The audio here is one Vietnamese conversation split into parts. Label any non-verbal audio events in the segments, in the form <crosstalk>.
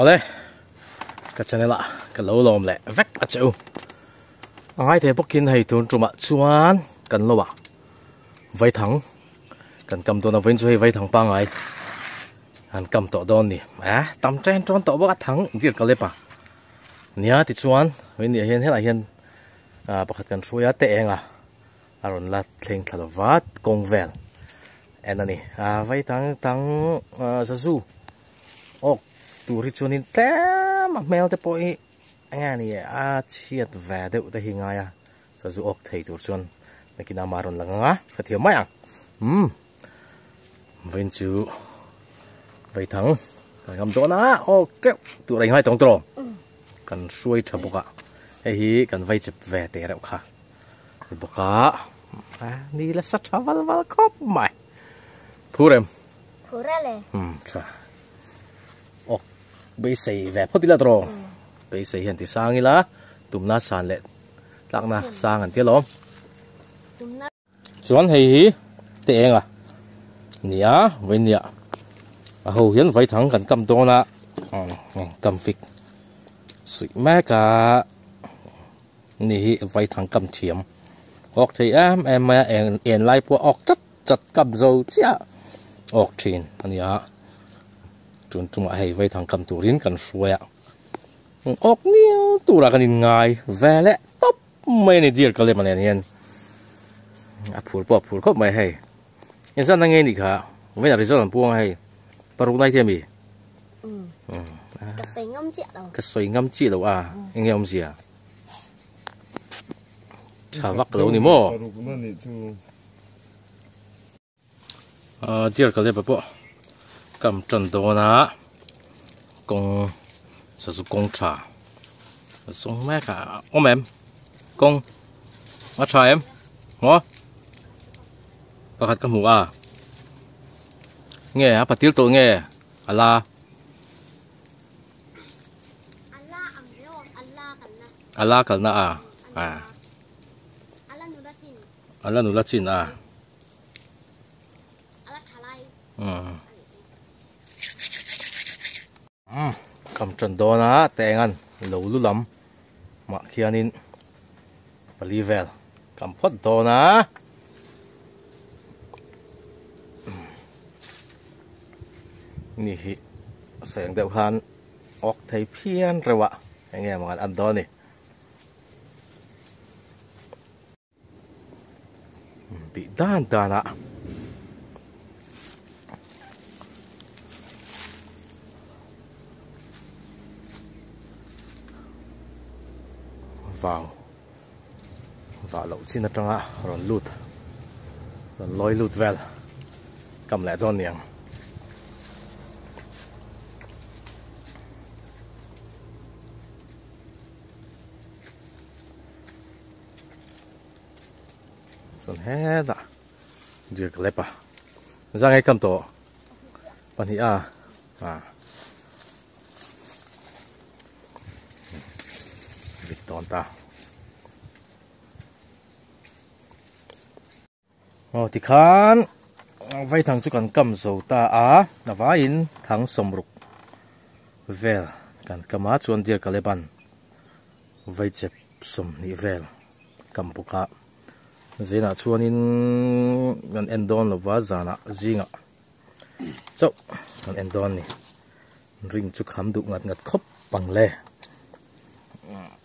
ole. Ka chanela ka lo lom le vek a cheu angai the bokin hei tun truma chuan kan lo wa vai vây kan kam to na vein chu hei vai thang pa ngai an kam to don ni a tam chen tron to ba thang jir ka le pa nia ti chuan vein ni hian hela hian a tệ kan à rồi enga aron la thleng thlalawat kong vel en ani a vai thang tang sa su ok turi chuanin tlem a hmel te pawh hi anga ni a chiat ve deuh te hi ngaia sa zu ok thei tur chuan nakina maron langanga ka thiam mai ang hm vein chu vei thang kan ngam to na ok keu tu rai ngai tong tro kan suai tha boka he hi kan vei chep ve te reuh kha boka à ni là sắt val val khop mai thu rem thu ra le hm cha bây sei ve photi la tro bây sei hiện thì sang la tum na san le lak na sang an tialo chuan hei hi te enga nia với nia a ho hian vai thang kan kam to na. Kam fik sui ma ka ni hi vai thang kam thiam ok thì em em em em lại po ok chất chất cầm dầu chia ok chín anh nhá chun chuma hei vai thang kam turin kan hruaya ok nia tura kanin ngai. Vele top mai ni dir kale manen yen a phur po phur khop mai hei. In san nang ni kha. Vai na result puang hei. Paru nai thiam mi cái soi ngâm chị đâu cái soi ngâm chị đâu à nghe ông gì à chả vắt đâu ni mo. ờ dir kale pa po cầm trần đồ na công sử dụng công trà sống mẹ cả ôm em. Công mà trà em. Ngó. Bà khát cầm hũ à nghe à bà tiêu tổ nghe. À la. À la cả na à à. À la nu la chín à ừ cầm chân đó na tệ ngăn, lâu lu lắm. Mà khi anh in. Believe cầm phớt đó na. Nì hi sẹng đeo khăn ốc thấy phiền rồi ạ. Anh em mà ăn đó nè bị đan đan ạ. à. vào. Và lậu chín trong á rồi lút rồi lôi lút về cầm lại đo niệm còn hết đã. Được lấy à. Ra ngay cầm tổ. Bạn thì à. À. นี่ฮิแสงเดียวกันออกไทยเพี้ยนเระวะยังไงมันอันดอนี่บีด้านด้านอะ vào vào lẩu chín ở trong á rồi lụt rồi lôi lụt về cầm lại đòn niềng rồi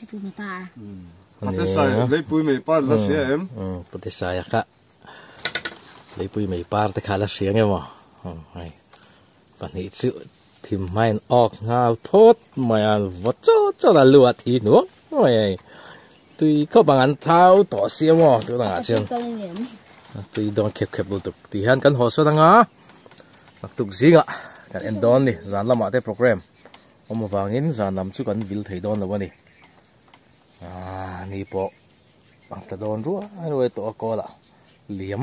cần cầm dầu ta á là vá in thằng sầm rục vel cần cầm á chuan dir cả ban vay chep sầm ni vel cầm bốc á zina chuan in gan endon lo vá zana zinga chau gan endon ni ring chu kham du ngat ngat khop bằng le công chút sa khop maya o kang emo tu ti kalep à chuan khi ta yan te enga om boka um pate saya khan lo muang chu mo chuan in pan hi chu hey ok nga lan volume chopa thì nuang ni khu khu thế lấy lấy pui mè par tu ma pa Pate sai, lấy pui mày pa là phía em. ừ pate saya ka lấy pui mè par te khala siang em ừ hay pan hi chu thì mai ok nga phốt mai an vot cho cho là lua thì nuang oi tui ko bang an thau to sia mo tu nga chen công niệm tui don khep khep lu tuk. Ti han kan ho so nga. Nak tuk zinga. Kan endon ni. Zan lama te program. Ông mà vàng in ra nằm chú cần vil thấy đón là đi Ah, à ni po bằng ta đón rúa rồi tổ co là liếm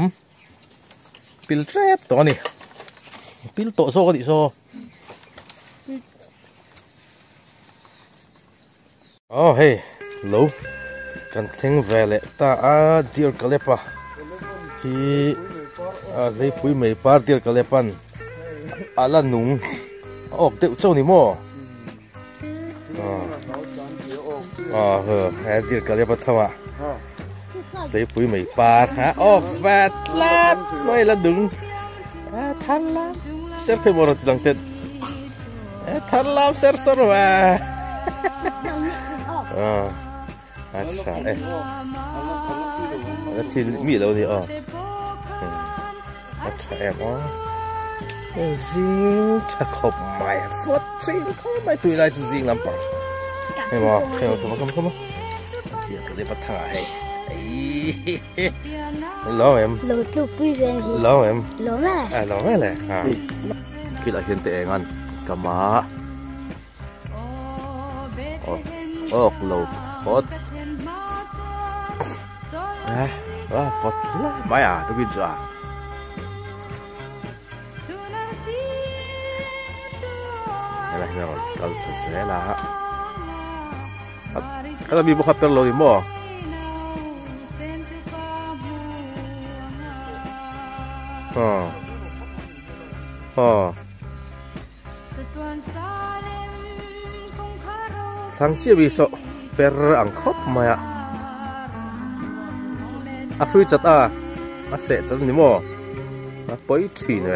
pil trap to ni pil to so đi so. Oh hey. Lo kan thing vele. Ta, a dear kalepa. Hi. A lấy pui mày par dear kalepan. Ala nung. Ok, te châu ni mo. ờ hờ em chỉ cần đi bắt thâu à lấy bụi ba hả ô ba lát mày là đúng thằng lát sếp phải bỏ ra từ tết thằng lát sếp sợ rồi à à <laughs> chả ấy đâu thì ờ. À chả em ó riêng không mày phốt. Riêng không? Mày tụi lại tụi riêng làm bằng hay mà hay mà không không không chỉ cái đấy bắt à hay em. Lo em. Lỗ mà à lo mấy này à. Khi lại hiện tại anh cầm má. Ồ ồ lâu phốt. À à phốt mày à tôi biết rồi Đây là nhau kalau selesai lah. Kalau bibu kapel lo mo. Oh. Oh. Sang chia biso per angkop maya. Aku chat ah. Ase chat ni mo. Apa itu ni?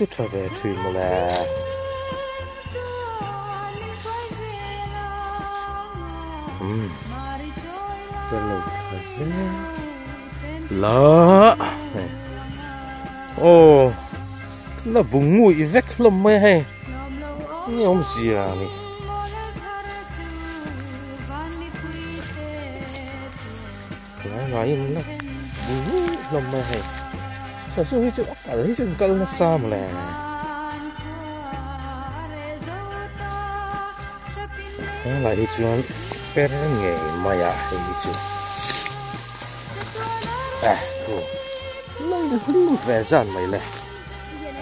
anh nghe anh thuyền mà là ồ là bùng mùi vét lầm mây hay như ông gì cái nói nó bùng mùi lầm mây sở sư huy hết cả lấy chân cơ nó sao mà lè nó lại đi chuyện bé nghề mà ya hay đi à cô. Lấy được hứng về dần mày lè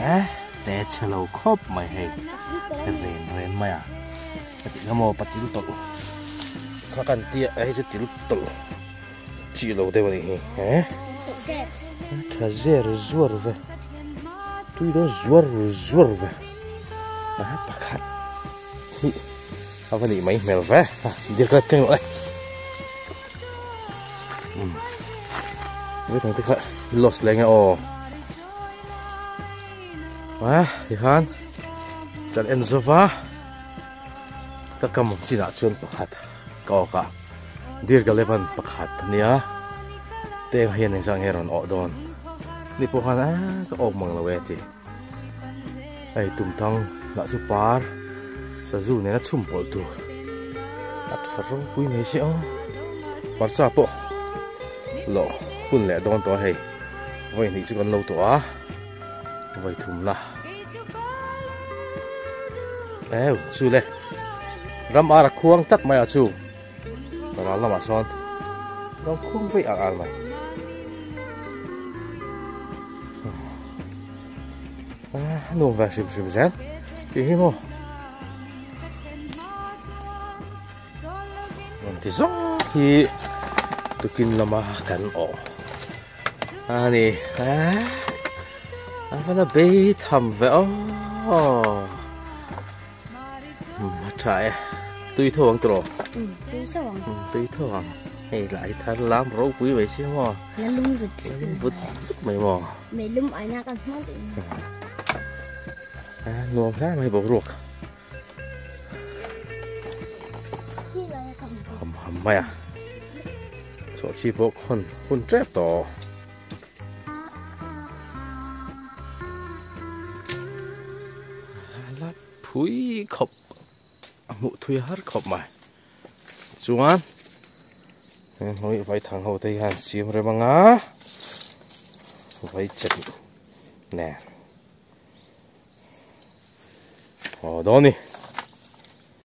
à để chờ lâu khóc mày hay. Rèn rèn mày à. Cái cái mò bắt tiêu tol khá cần tia ấy chứ tiêu tol chỉ lâu đây mà đi, hả? Trazer zorve. Tui do zor zorve. Ah pakat hi. Apa ni mai melve ah dia kat kan oi hmm với thằng tích lost lên ồ wah thì dan chân enzova. Các cầm chỉ là chuyên pakat có cả dir galeban pakat nia te hian ang sang heron o don ni po khan a ka ok mang la weti ai tum thang la su par. Sa zu ne na chum pol tu a tharo pui me se o par cha po lo hun le don to hei voi ni chu kan lo to a voi thum la eo chu le ram ara khuang tat mai a chu ra lama son. Ram khuang voi a al mai maar. Want is zo hier. Tu kin lama kan o. Ani, ah. Apa na bay tham ve o. Mà trái. Tùy thôi ang tro. ừ tí sao Tùy thôi ang. hay lại thật lắm rau quý vậy xíu mà là lum vịt vứt mày mò mày lum ở nhà con không à nuông ra mày bộ ruột chi là hầm hầm, mày à? Chỗ chi bộ con con trep to. Là phui khop mụ à, thui hát khop mày. Chuan hoi vai thang ho te han siam re manga vai chet nè. Od oni.